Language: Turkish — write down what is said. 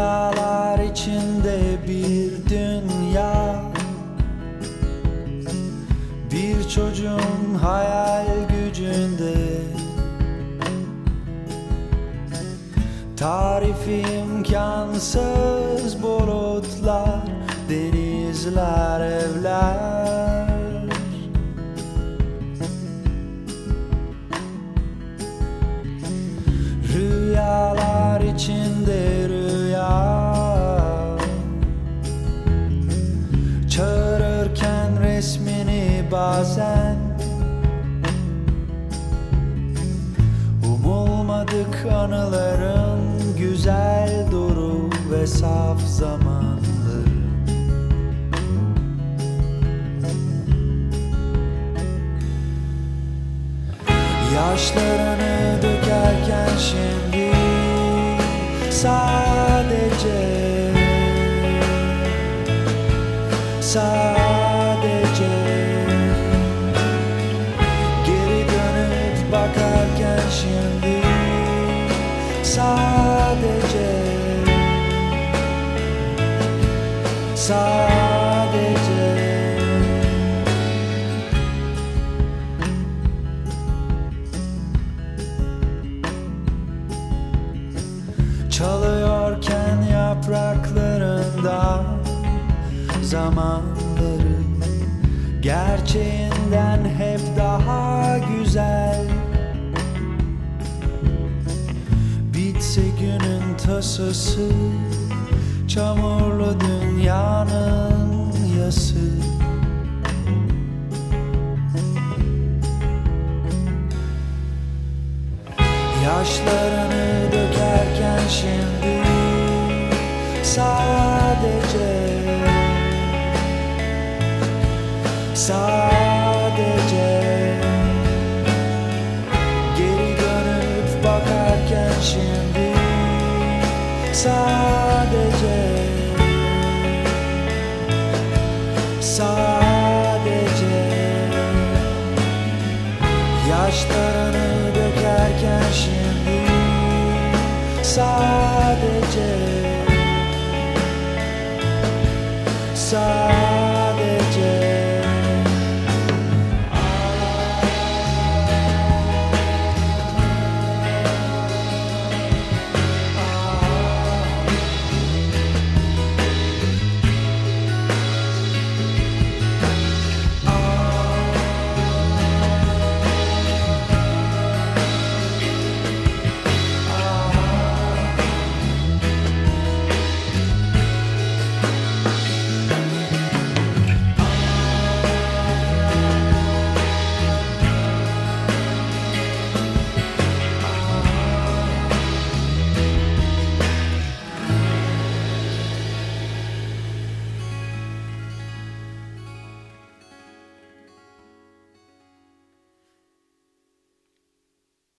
Rüyalar içinde bir dünya. Bir çocuğun hayal gücünde. Tarifi imkansız bulutlar Denizler, evler. Resmini bazen. Umulmadık anıların güzel duru ve saf zamanları. Yaşlarını dökerken şimdi sadece sadece şimdi sadece sadece. Çalıyorken yapraklarında zamanları Gerçeğinden hep daha güzel tasası Çamurlu dünyanın yası. Yaşlarını dökerken şimdi sadece sadece sadece. Sadece. Yaşlarını dökerken şimdi sadece. Sadece